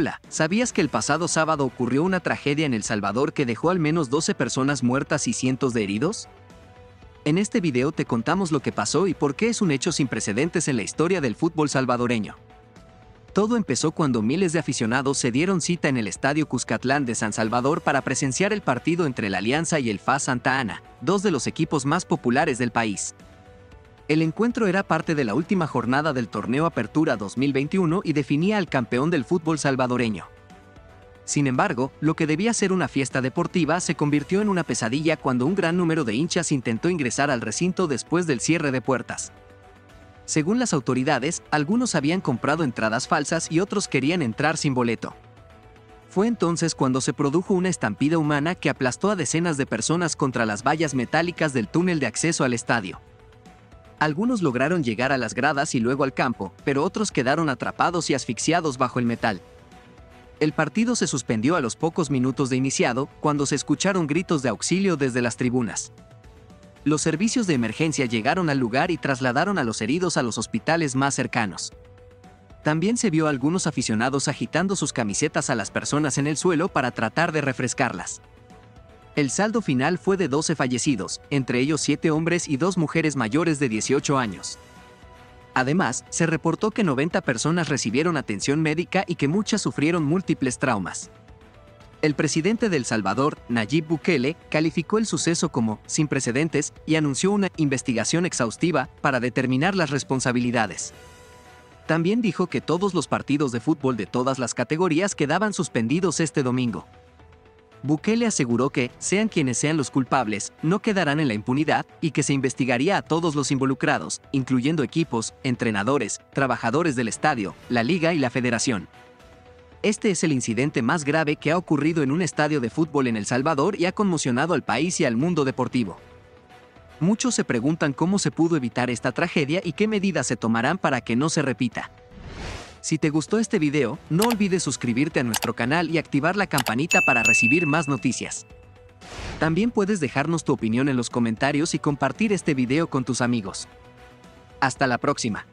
Hola, ¿sabías que el pasado sábado ocurrió una tragedia en El Salvador que dejó al menos 12 personas muertas y cientos de heridos? En este video te contamos lo que pasó y por qué es un hecho sin precedentes en la historia del fútbol salvadoreño. Todo empezó cuando miles de aficionados se dieron cita en el Estadio Cuscatlán de San Salvador para presenciar el partido entre la Alianza y el FAS Santa Ana, dos de los equipos más populares del país. El encuentro era parte de la última jornada del torneo Apertura 2021 y definía al campeón del fútbol salvadoreño. Sin embargo, lo que debía ser una fiesta deportiva se convirtió en una pesadilla cuando un gran número de hinchas intentó ingresar al recinto después del cierre de puertas. Según las autoridades, algunos habían comprado entradas falsas y otros querían entrar sin boleto. Fue entonces cuando se produjo una estampida humana que aplastó a decenas de personas contra las vallas metálicas del túnel de acceso al estadio. Algunos lograron llegar a las gradas y luego al campo, pero otros quedaron atrapados y asfixiados bajo el metal. El partido se suspendió a los pocos minutos de iniciado, cuando se escucharon gritos de auxilio desde las tribunas. Los servicios de emergencia llegaron al lugar y trasladaron a los heridos a los hospitales más cercanos. También se vio a algunos aficionados agitando sus camisetas a las personas en el suelo para tratar de refrescarlas. El saldo final fue de 12 fallecidos, entre ellos 7 hombres y 2 mujeres mayores de 18 años. Además, se reportó que 90 personas recibieron atención médica y que muchas sufrieron múltiples traumas. El presidente de El Salvador, Nayib Bukele, calificó el suceso como sin precedentes y anunció una investigación exhaustiva para determinar las responsabilidades. También dijo que todos los partidos de fútbol de todas las categorías quedaban suspendidos este domingo. Bukele aseguró que, sean quienes sean los culpables, no quedarán en la impunidad y que se investigaría a todos los involucrados, incluyendo equipos, entrenadores, trabajadores del estadio, la liga y la federación. Este es el incidente más grave que ha ocurrido en un estadio de fútbol en El Salvador y ha conmocionado al país y al mundo deportivo. Muchos se preguntan cómo se pudo evitar esta tragedia y qué medidas se tomarán para que no se repita. Si te gustó este video, no olvides suscribirte a nuestro canal y activar la campanita para recibir más noticias. También puedes dejarnos tu opinión en los comentarios y compartir este video con tus amigos. Hasta la próxima.